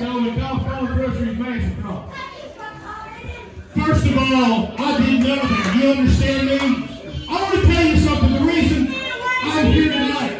Golf Groceries First of all, I did nothing. You understand me? I want to tell you something. The reason I'm here tonight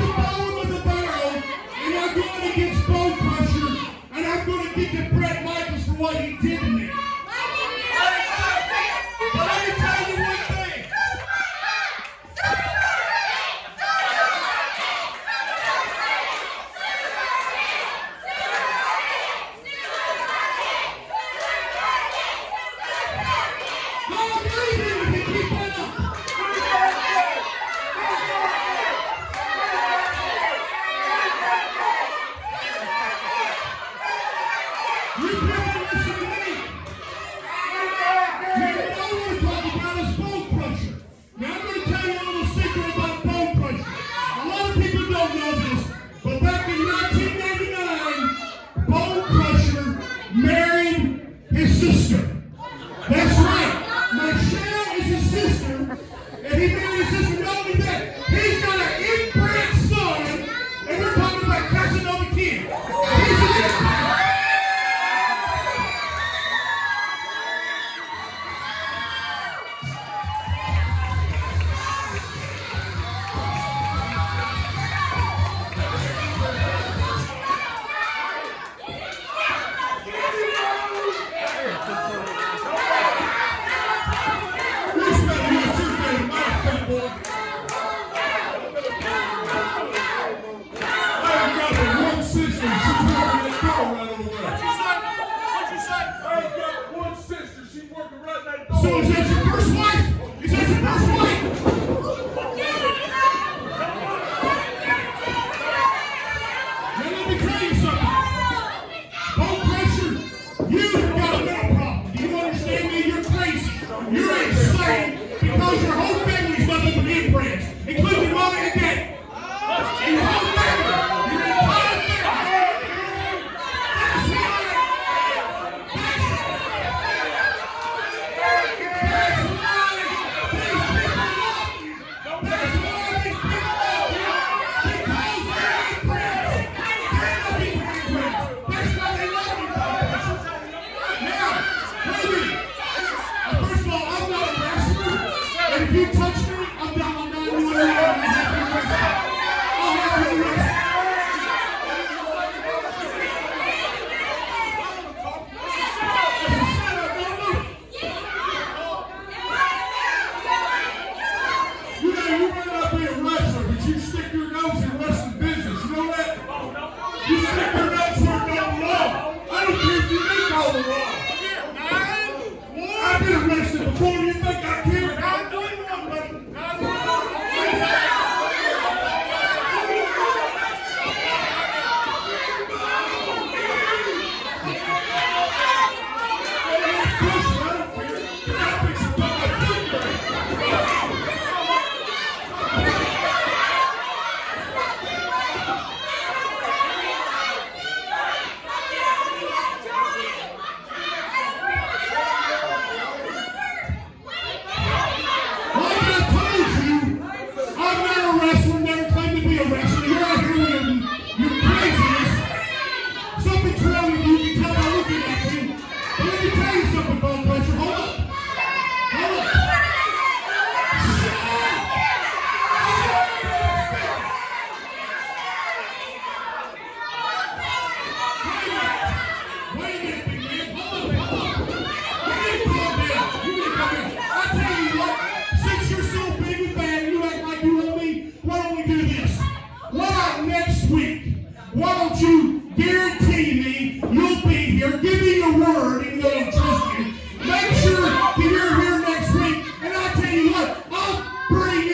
bring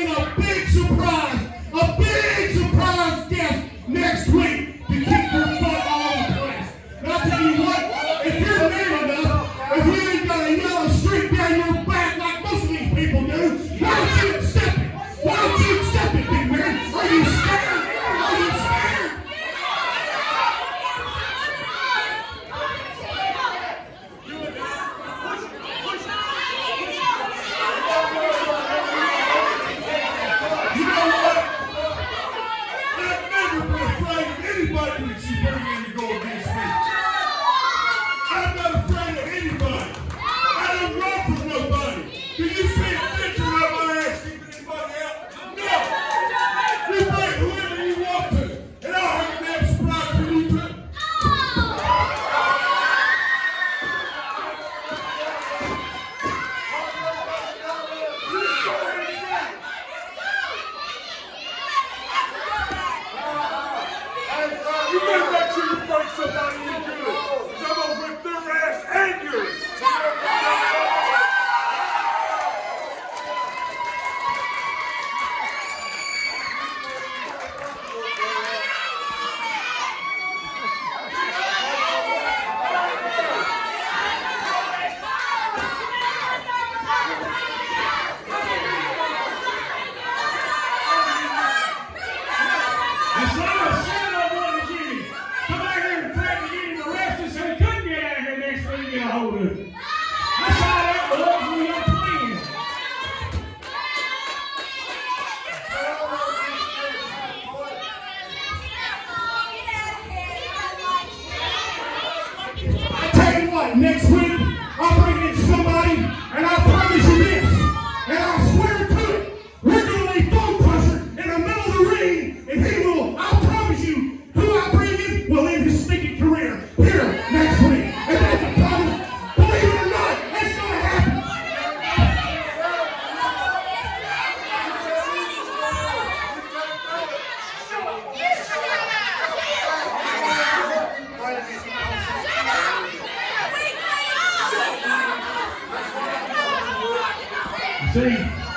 somebody